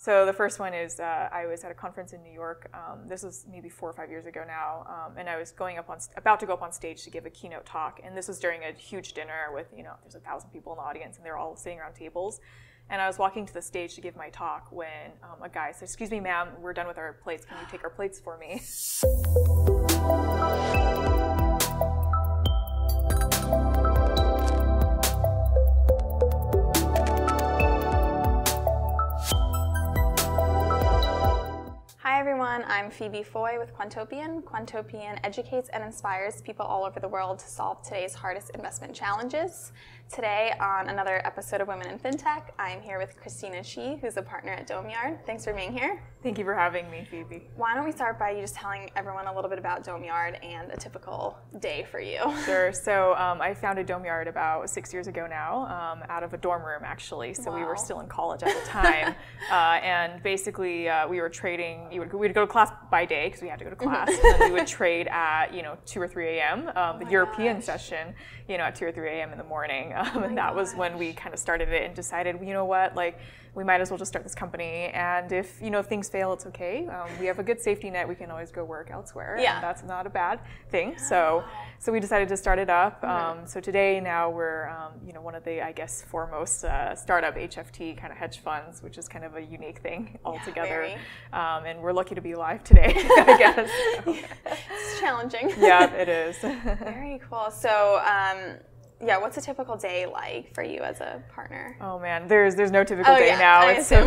So the first one is uh, I was at a conference in New York. Um, this was maybe four or five years ago now, um, and I was going up on about to go up on stage to give a keynote talk. And this was during a huge dinner with you know there's a thousand people in the audience, and they're all sitting around tables. And I was walking to the stage to give my talk when um, a guy said, "Excuse me, ma'am, we're done with our plates. Can you take our plates for me?" Everyone, I'm Phoebe Foy with Quantopian. Quantopian educates and inspires people all over the world to solve today's hardest investment challenges. Today, on another episode of Women in FinTech, I am here with Christina Qi, who's a partner at Domeyard. Thanks for being here. Thank you for having me, Phoebe. Why don't we start by you just telling everyone a little bit about Domeyard and a typical day for you? Sure. So um, I founded Domeyard about six years ago now, um, out of a dorm room actually. So wow. we were still in college at the time, uh, and basically uh, we were trading. You would we'd go to class by day because we had to go to class, and then we would trade at you know two or three a.m. Um, oh the European gosh. session, you know, at two or three a.m. in the morning. Um, oh and that was when we kind of started it and decided, you know what, like we might as well just start this company. And if you know if things fail, it's okay. Um, we have a good safety net. We can always go work elsewhere. Yeah. And that's not a bad thing. So so we decided to start it up. Um, so today now we're um, you know one of the I guess foremost uh, startup HFT kind of hedge funds, which is kind of a unique thing altogether. Yeah, um, and we're lucky to be alive today. I guess. it's challenging. yeah, it is. Very cool. So um, yeah, what's a typical day like for you as a partner? Oh man, there's there's no typical oh, day yeah, now. I it's so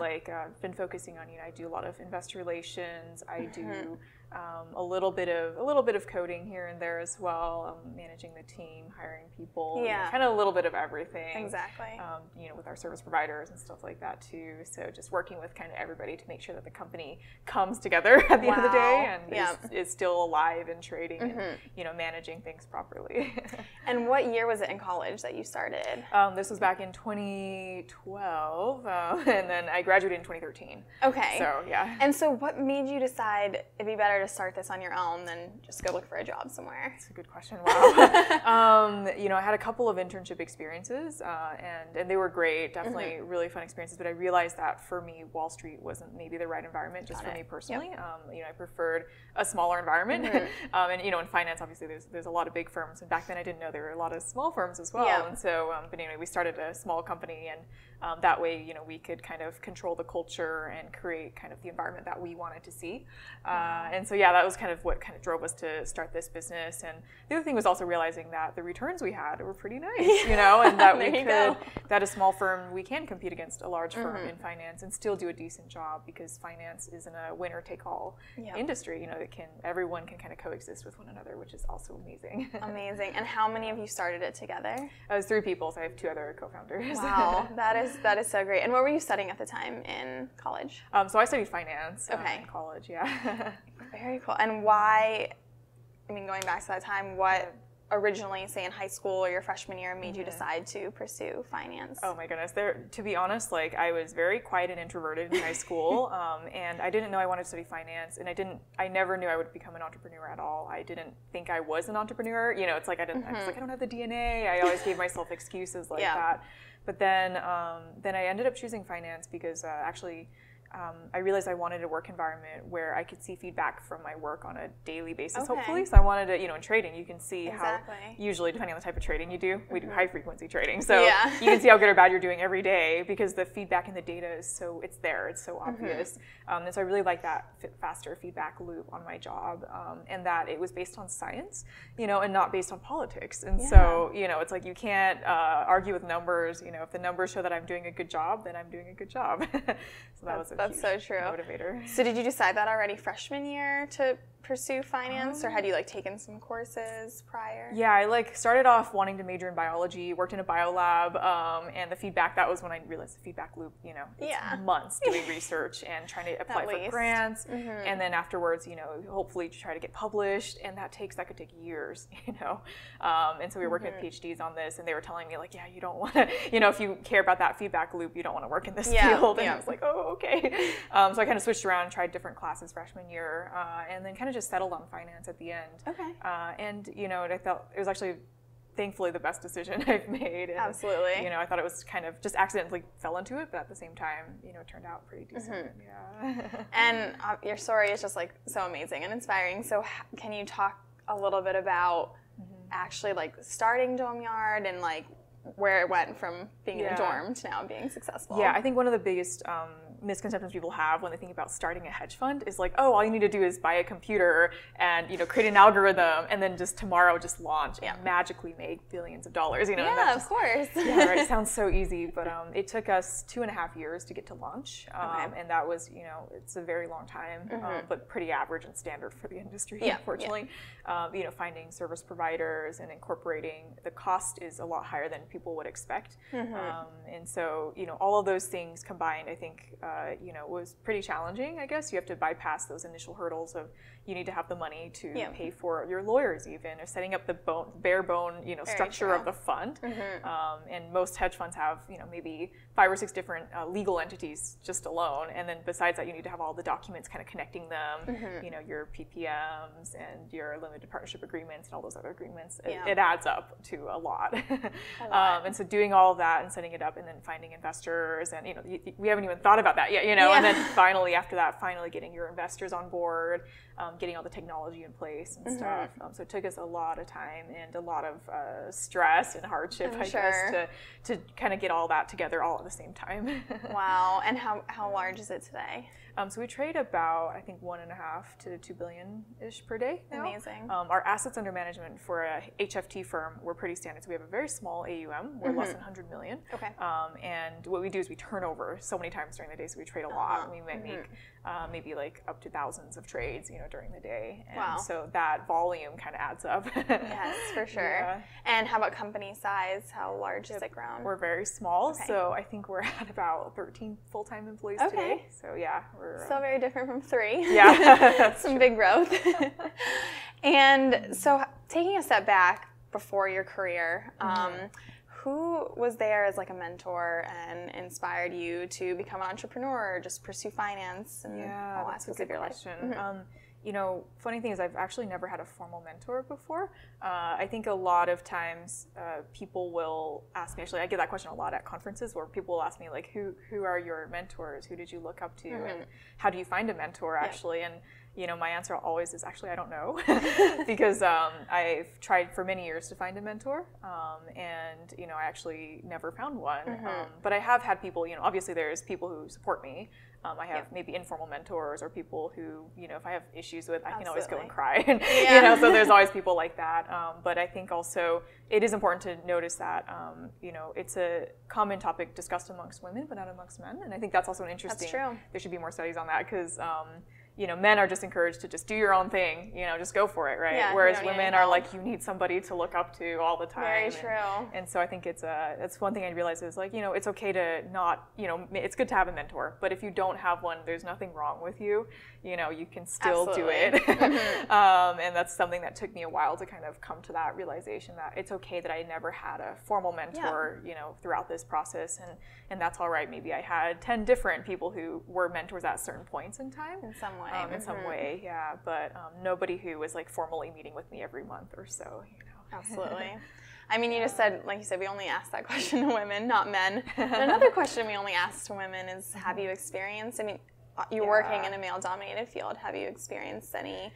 like I've uh, been focusing on you know I do a lot of investor relations. I mm-hmm. do um, a little bit of a little bit of coding here and there as well, um, managing the team, hiring people, yeah, you know, kind of a little bit of everything. Exactly. Um, you know, with our service providers and stuff like that too. So just working with kind of everybody to make sure that the company comes together at the wow. end of the day and yeah. is, is, still alive and trading mm-hmm. and you know managing things properly. and what year was it in college that you started? Um, this was back in 2012, uh, and then I graduated in 2013. Okay. So yeah. And so, what made you decide it'd be better to start this on your own than just go look for a job somewhere? That's a good question. Wow. um, you know, I had a couple of internship experiences, uh, and and they were great, definitely mm-hmm. really fun experiences. But I realized that for me, Wall Street wasn't maybe the right environment just Got for it. me personally. Yep. Um, you know, I preferred a smaller environment, mm-hmm. um, and you know, in finance, obviously, there's there's a lot of big firms, and back then I didn't know there were a lot of small firms as well. Yeah. And so, um, but anyway, we started a small company, and um, that way, you know, we could kind of control the culture and create kind of the environment that we wanted to see. Uh, and so, yeah, that was kind of what kind of drove us to start this business. And the other thing was also realizing that the returns we had were pretty nice, you know, and that we could, go. that a small firm, we can compete against a large firm mm-hmm. in finance and still do a decent job because finance isn't a winner take all yep. industry. You know, it can everyone can kind of coexist with one another, which is also amazing. amazing. And how many of you started it together? I was three people, so I have two other co-founders. Wow, that is is that is so great. And what were you studying at the time in college? Um, so I studied finance. Okay. Um, in college, yeah. Very cool. And why? I mean, going back to that time, what originally, say in high school or your freshman year, made mm-hmm. you decide to pursue finance? Oh my goodness! There, to be honest, like I was very quiet and introverted in high school, um, and I didn't know I wanted to study finance, and I didn't. I never knew I would become an entrepreneur at all. I didn't think I was an entrepreneur. You know, it's like I didn't. Mm-hmm. I was like, I don't have the DNA. I always gave myself excuses like yeah. that. But then, um, then I ended up choosing finance because uh, actually um, I realized I wanted a work environment where I could see feedback from my work on a daily basis, okay. hopefully. So I wanted to, you know, in trading, you can see exactly. how, usually, depending on the type of trading you do, we do mm-hmm. high frequency trading. So yeah. you can see how good or bad you're doing every day because the feedback in the data is so, it's there, it's so mm-hmm. obvious. Mm-hmm. Um, and so I really like that faster feedback loop on my job um, and that it was based on science, you know, and not based on politics. And yeah. so, you know, it's like you can't uh, argue with numbers. You know, if the numbers show that I'm doing a good job, then I'm doing a good job. so that that's, was that's so true motivator. So did you decide that already freshman year to pursue finance, or had you like taken some courses prior? Yeah, I like started off wanting to major in biology, worked in a bio lab, um, and the feedback that was when I realized the feedback loop. You know, yeah. months doing research and trying to apply for grants, mm-hmm. and then afterwards, you know, hopefully to try to get published, and that takes that could take years. You know, um, and so we were working mm-hmm. with PhDs on this, and they were telling me like, yeah, you don't want to, you know, if you care about that feedback loop, you don't want to work in this yeah. field. And yeah. I was like, oh, okay. Um, so I kind of switched around, tried different classes freshman year, uh, and then kind of just settled on finance at the end. Okay. Uh, and you know, I felt it was actually thankfully the best decision I've made. And, Absolutely. You know, I thought it was kind of just accidentally fell into it, but at the same time, you know, it turned out pretty decent. Mm-hmm. Yeah. and uh, your story is just like so amazing and inspiring. So, can you talk a little bit about Mm-hmm. actually like starting Domeyard and like where it went from being in a dorm to now being successful? Yeah, I think one of the biggest um, misconceptions people have when they think about starting a hedge fund is like, oh, all you need to do is buy a computer and you know create an algorithm, and then just tomorrow just launch Yeah. and magically make billions of dollars. You know, yeah, that of course. yeah, right. It sounds so easy, but um, it took us two and a half years to get to launch, um, Okay. and that was, you know, it's a very long time, um, but pretty average and standard for the industry. Mm-hmm. Yeah, yeah. unfortunately, Um, you know, finding service providers and incorporating the cost is a lot higher than people would expect, Mm-hmm. um, and so you know, all of those things combined, I think, uh, you know, was pretty challenging. I guess you have to bypass those initial hurdles of you need to have the money to Yeah. pay for your lawyers, even, or setting up the bone, bare bone, you know, Very structure true. of the fund. Mm-hmm. Um, and most hedge funds have, you know, maybe five or six different uh, legal entities just alone. And then besides that, you need to have all the documents kind of connecting them, Mm-hmm. you know, your PPMs and your limited partnership agreements and all those other agreements. It, Yeah. it adds up to a lot. lot. Um, and so doing all of that and setting it up and then finding investors and, you know, we haven't even thought about that yet, you know, and then finally after that, finally getting your investors on board, um, getting all the technology in place and Mm-hmm. stuff. Um, so it took us a lot of time and a lot of uh, stress and hardship, I'm I sure. guess, to, to kind of get all that together all at the same time. Wow. And how, how large is it today? um, so we trade about, I think, one and a half to two billion ish per day. Now. Amazing. Um, our assets under management for a HFT firm were pretty standard. So we have a very small AUM. We're less than 100 million. Mm-hmm. Okay. Um, and what we do is we turn over so many times during the day, so we trade a lot. and we might Mm-hmm. make uh, maybe like up to thousands of trades, you know, during the day. And Wow. so that volume kind of adds up. Yes, for sure. Yeah. And how about company size? How large is it grown? We're very small, Okay. so I think we're at about 13 full-time employees Okay. today. So yeah, we're so uh, very different from three. yeah. Some big growth. and so, taking a step back before your career, Mm-hmm. Who was there as like a mentor and inspired you to become an entrepreneur or just pursue finance and Yeah, all aspects of your life? question. Um, you know, funny thing is, I've actually never had a formal mentor before. Uh, I think a lot of times uh, people will ask me. Actually, I get that question a lot at conferences where people will ask me like, "Who who are your mentors? Who did you look up to? And how do you find a mentor?" Actually, and you know, my answer always is actually I don't know because um, I've tried for many years to find a mentor, um, and you know, I actually never found one. Um, but I have had people. You know, obviously there's people who support me. Um, I have maybe informal mentors or people who, you know, if I have issues with, I can always go and cry. And, Yeah. You know, so there's always people like that. Um, but I think also it is important to notice that, um, you know, it's a common topic discussed amongst women, but not amongst men. And I think that's also an interesting. That's true. There should be more studies on that because. You know, men are just encouraged to just do your own thing. You know, just go for it, right? Yeah, Whereas don't need any women are like, you need somebody to look up to all the time. Very and- true. and so I think it's a it's one thing I realized is like you know it's okay to not you know it's good to have a mentor, but if you don't have one, there's nothing wrong with you. You know you can still do it, um, and that's something that took me a while to kind of come to that realization that it's okay that I never had a formal mentor. You know throughout this process, and and that's all right. Maybe I had ten different people who were mentors at certain points in time. In some way. Um, in some Mhm. way, yeah, but um, nobody who was like formally meeting with me every month or so, you know. Absolutely. I mean, you just said, like you said, we only ask that question to women, not men. And another question we only ask to women is, have you experienced? I mean, uh, you're working in a male-dominated field. Have you experienced any,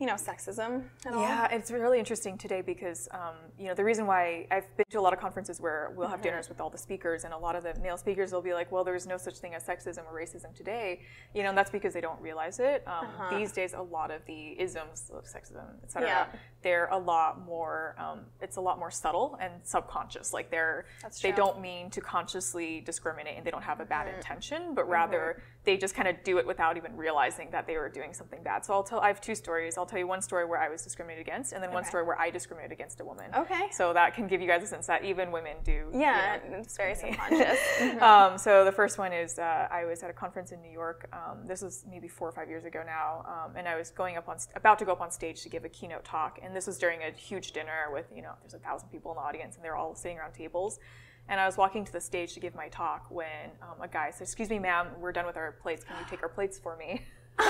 you know, sexism at all? Yeah, it's really interesting today because um, you know the reason why I've been to a lot of conferences where we'll Mm-hmm. have dinners with all the speakers, and a lot of the male speakers will be like, "Well, there's no such thing as sexism or racism today," you know, and that's because they don't realize it. Um, Uh-huh. These days, a lot of the isms of sexism, etc., Yeah. they're a lot more. Um, it's a lot more subtle and subconscious. Like they're That's they don't mean to consciously discriminate, and they don't have a bad Mm-hmm. intention, but rather they just kind of do it without even realizing that they were doing something bad. So I'll tell. I have two stories. I'll tell you one story where I was discriminated against, and then one story where I discriminated against a woman. Okay. So that can give you guys a sense that even women do. you Yeah, know, it's very subconscious. um, so the first one is uh, I was at a conference in New York. Um, this was maybe four or five years ago now, um, and I was going up on st- about to go up on stage to give a keynote talk. And this was during a huge dinner with you know there's a thousand people in the audience, and they're all sitting around tables. And I was walking to the stage to give my talk when um, a guy said, "Excuse me, ma'am, we're done with our plates. Can you take our plates for me?"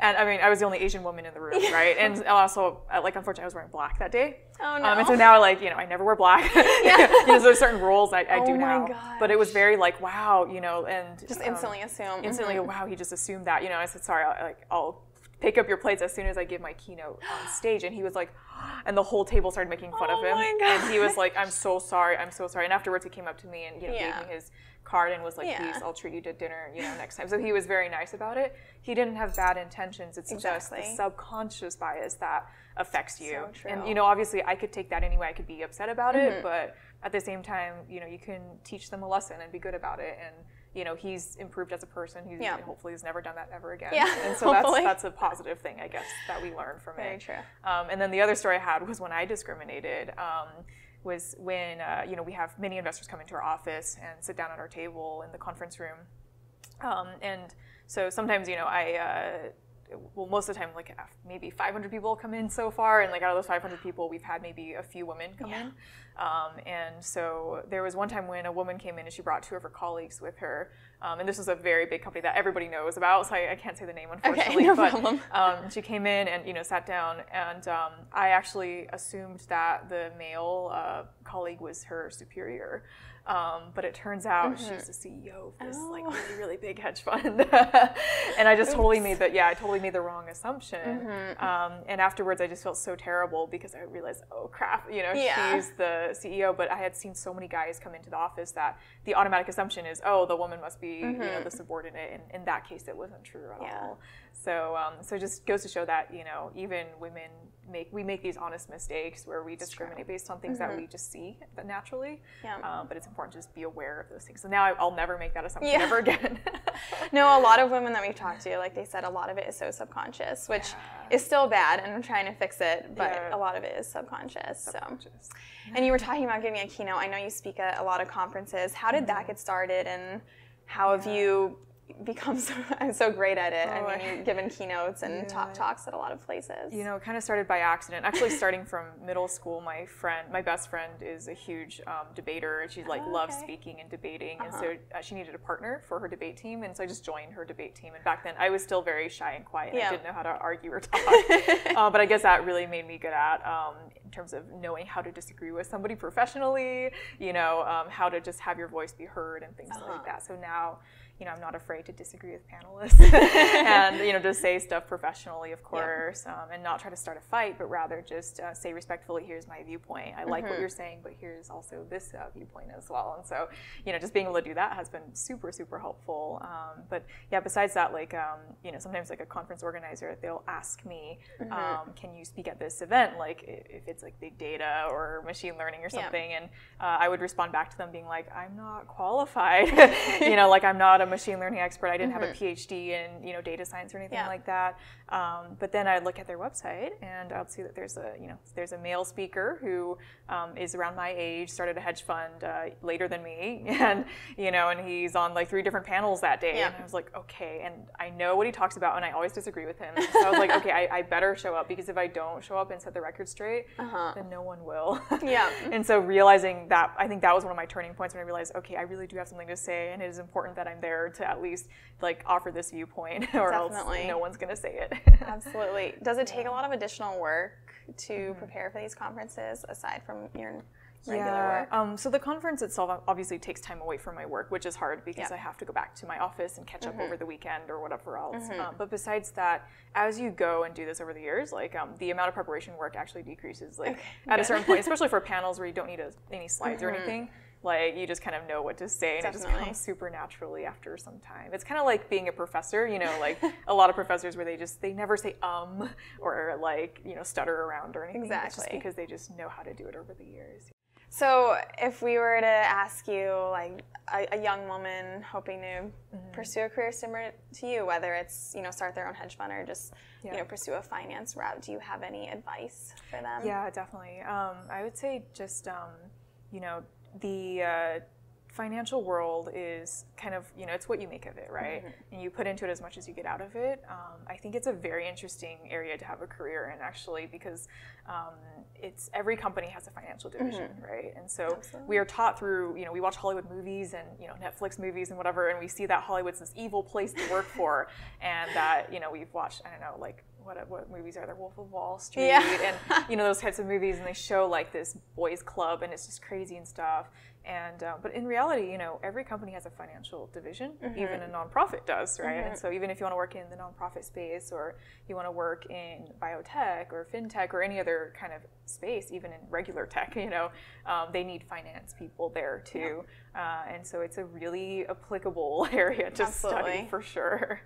And I mean, I was the only Asian woman in the room, right? And also, uh, like, unfortunately, I was wearing black that day. Oh no. Um, and so now, like, you know, I never wear black. yeah. you know, there's certain rules I, I Oh do my now. But it was very like, wow, you know, and just um, instantly assume. instantly, Mhm. wow, he just assumed that. You know, I said, sorry, I'll, like, I'll pick up your plates as soon as I give my keynote on stage. And he was like, and the whole table started making fun Oh of him. And he was like, I'm so sorry, I'm so sorry. And afterwards, he came up to me and you know, Yeah. gave me his card and was like, Yeah. please, I'll treat you to dinner, you know, next time. So he was very nice about it. He didn't have bad intentions. It's just Exactly. the subconscious bias that affects you. So And. Mm-hmm. you know, obviously, I could take that anyway. I could be upset about it, but at the same time, you know, you can teach them a lesson and be good about it. And you know, he's improved as a person. He's Yeah. hopefully he's never done that ever again. Yeah, and so that's hopefully. that's a positive thing, I guess, that we learned from Very it. true. Um, and then the other story I had was when I discriminated. Um, was when uh, you know we have many investors come into our office and sit down at our table in the conference room, um, and so sometimes you know I. Uh, well, most of the time, like uh, maybe 500 people come in so far, and like out of those 500 people, we've had maybe a few women come Yeah. in. Um, and so there was one time when a woman came in and she brought two of her colleagues with her, um, and this was a very big company that everybody knows about, so I, I can't say the name unfortunately. no but problem. um, she came in and you know sat down, and um, I actually assumed that the male uh, colleague was her superior. Um, but it turns out she's the CEO of this like Mm-hmm. Oh. really really big hedge fund, and I just totally made the yeah I totally made the wrong assumption. Mm-hmm. Um, and afterwards I just felt so terrible because I realized oh crap you know Yeah. she's the CEO, but I had seen so many guys come into the office that the automatic assumption is oh the woman must be you know the subordinate, and in that case it wasn't true at Mm-hmm. Yeah. all. So um, so it just goes to show that you know even women make we make these honest mistakes where we discriminate based on things that we just see that naturally. Mm-hmm. Yeah. Um, but it's important to just be aware of those things. So now I, I'll never make that assumption Yeah. ever again. No, a lot of women that we've talked to, like they said, a lot of it is so subconscious, which is still bad, and I'm trying to fix it. But Yeah. a lot of it is subconscious. So. Just- And you were talking about giving a keynote. I know you speak at a lot of conferences. How did Mm-hmm. that get started, and how have you become so, so great at it? Oh, I mean, you've given keynotes and Yeah. top talks at a lot of places. You know, it kind of started by accident. Actually, starting from middle school, my friend, my best friend, is a huge um, debater. She like Oh, loves speaking and debating, and Uh-huh. so uh, she needed a partner for her debate team. And so I just joined her debate team. And back then, I was still very shy and quiet. And Yeah. I didn't know how to argue or talk. uh, but I guess that really made me good at um, terms of knowing how to disagree with somebody professionally. You know, um, how to just have your voice be heard and things Uh-huh. like that. So now. You know, I'm not afraid to disagree with panelists, and you know, just say stuff professionally, of course, um, and not try to start a fight, but rather just uh, say respectfully, "Here's my viewpoint. I like what you're saying, but here's also this uh, viewpoint as well." And so, you know, just being able to do that has been super, super helpful. Um, but yeah, besides that, like um, you know, sometimes like a conference organizer, they'll ask me, um, "Can you speak at this event?" Like if it's like big data or machine learning or Yeah. something, and uh, I would respond back to them being like, "I'm not qualified. you know, like I'm not a machine learning expert. I didn't have a PhD in you know data science or anything Yeah. like that." Um, but then I'd look at their website and I'd see that there's a you know there's a male speaker who um, is around my age, started a hedge fund uh, later than me, and you know, and he's on like three different panels that day. Yeah. And I was like, okay, and I know what he talks about, and I always disagree with him. So I was like, okay, I, I better show up because if I don't show up and set the record straight, Uh-huh. Then no one will. Yeah. and so realizing that, I think that was one of my turning points when I realized, okay, I really do have something to say, and it is important that I'm there to at least like offer this viewpoint, or Definitely. else no one's gonna say it. Absolutely. Does it take a lot of additional work to Mm-hmm. prepare for these conferences aside from your regular work? Um, so the conference itself obviously takes time away from my work, which is hard because Yeah. Mm-hmm. I have to go back to my office and catch up over the weekend or whatever else. Um, but besides that, as you go and do this over the years, like um, the amount of preparation work actually decreases. Like Okay, at a good. Mm-hmm. certain point, especially for panels where you don't need a, any slides or anything. Like you just kind of know what to say, and it just comes super naturally after some time. It's kind of like being a professor, you know, like a lot of professors where they just they never say um or like you know stutter around or anything. It's just Exactly. because they just know how to do it over the years. So, if we were to ask you, like a, a young woman hoping to Mm-hmm. pursue a career similar to you, whether it's you know start their own hedge fund or just Yeah. you know pursue a finance route, do you have any advice for them? Yeah, definitely. Um, I would say just um, you know the uh, financial world is kind of you know it's what you make of it right Mm-hmm. and you put into it as much as you get out of it um, i think it's a very interesting area to have a career in actually because um, it's every company has a financial division right and so Mm-hmm. Absolutely. we are taught through you know we watch hollywood movies and you know netflix movies and whatever and we see that hollywood's this evil place to work for and that you know we've watched i don't know like what, what movies are there wolf of wall street Yeah. and you know those types of movies and they show like this boys club and it's just crazy and stuff and uh, but in reality you know every company has a financial division even a nonprofit does right? And so even if you want to work in the nonprofit space or you want to work in biotech or fintech or any other kind of space even in regular tech you know um, they need finance people there too. Uh, and so it's a really applicable area to study for sure.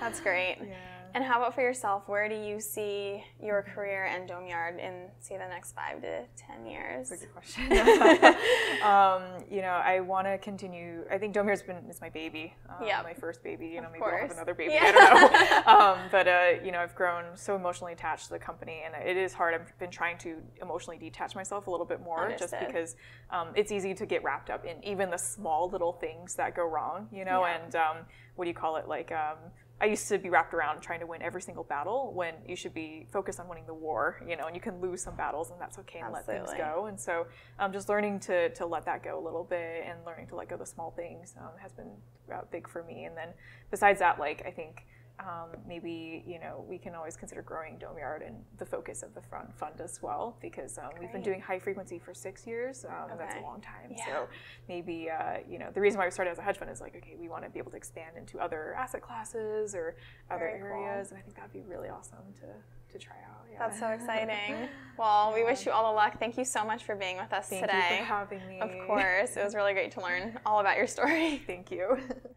That's great. yeah And how about for yourself? Where do you see your career and Domeyard in, say, the next five to ten years? That's a good question. um, you know, I want to continue. I think Domeyard's been is my baby, um, Yep. my first baby. You know, Of maybe I'll have course. another baby. Yeah. I don't know. um, but uh, you know, I've grown so emotionally attached to the company, and it is hard. I've been trying to emotionally detach myself a little bit more, just because um, it's easy to get wrapped up in even the small little things that go wrong. You know, Yeah. and um, what do you call it? Like. I used to be wrapped around trying to win every single battle when you should be focused on winning the war, you know, and you can lose some battles and that's okay and let things go. And so um, just learning to, to let that go a little bit and learning to let go of the small things um, has been uh, big for me. And then besides that, like, I think um, maybe, you know, we can always consider growing Domeyard and the focus of the front fund as well because um, we've been doing high frequency for six years. Um, and That's a long time. Yeah. So maybe, uh, you know, the reason why we started as a hedge fund is like, okay, we want to be able to expand into other asset classes or other Very cool. areas. And I think that'd be really awesome to, to try out. Yeah. That's so exciting. Well, we wish you all the luck. Thank you so much for being with us Thank today. you for having me. Of course, it was really great to learn all about your story. Thank you.